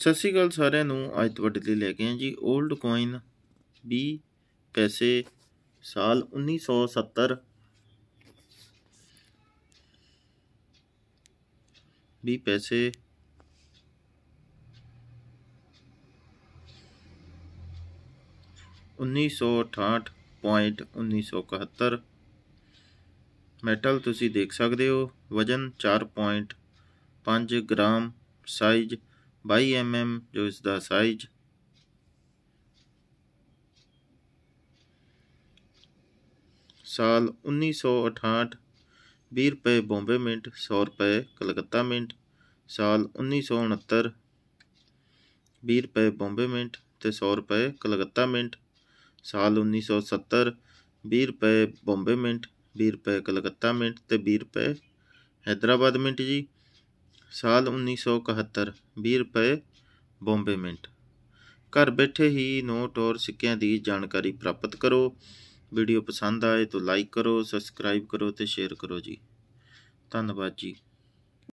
ਸਤਿ ਸ਼੍ਰੀ ਅਕਾਲ ਸਾਰਿਆਂ ਨੂੰ ਅੱਜ ਤੁਹਾਡੇ ਲਈ ਲੈ ਕੇ ਆਏ ਜੀ 올ਡ ਕੋਇਨ 20 ਪੈਸੇ ਸਾਲ 1970 20 ਪੈਸੇ उन्नीस सौ अठाहठ पॉइंट उन्नीस सौ इकहत्तर ਮੈਟਲ ਤੁਸੀਂ ਦੇਖ ਸਕਦੇ ਹੋ ਵਜਨ 4.5 gram size 22 mm ਜੋ ਇਸ ਦਾ ਸਾਈਜ਼ ਸਾਲ 1968 20 ਰੁਪਏ ਬੰਬੇ ਮਿੰਟ 100 ਰੁਪਏ ਕਲਕੱਤਾ ਮਿੰਟ ਸਾਲ 1969 20 ਰੁਪਏ ਬੰਬੇ ਮਿੰਟ ਤੇ 100 ਰੁਪਏ ਕਲਕੱਤਾ ਮਿੰਟ ਸਾਲ 1970 20 ਰੁਪਏ ਬੰਬੇ ਮਿੰਟ 20 ਰੁਪਏ ਕਲਕੱਤਾ ਮਿੰਟ ਤੇ 20 ਰੁਪਏ ਹੈਦਰਾਬਾਦ ਮਿੰਟ ਜੀ ਸਾਲ 1971 20 ਰੁਪਏ, ਬੰਬੇ ਮਿੰਟ। ਘਰ ਬੈਠੇ ਹੀ ਨੋਟ ਔਰ ਸਿੱਕਿਆਂ ਦੀ ਜਾਣਕਾਰੀ ਪ੍ਰਾਪਤ ਕਰੋ। ਵੀਡੀਓ ਪਸੰਦ ਆਏ ਤਾਂ ਲਾਈਕ ਕਰੋ, ਸਬਸਕ੍ਰਾਈਬ ਕਰੋ ਤੇ ਸ਼ੇਅਰ ਕਰੋ ਜੀ। ਧੰਨਵਾਦ ਜੀ।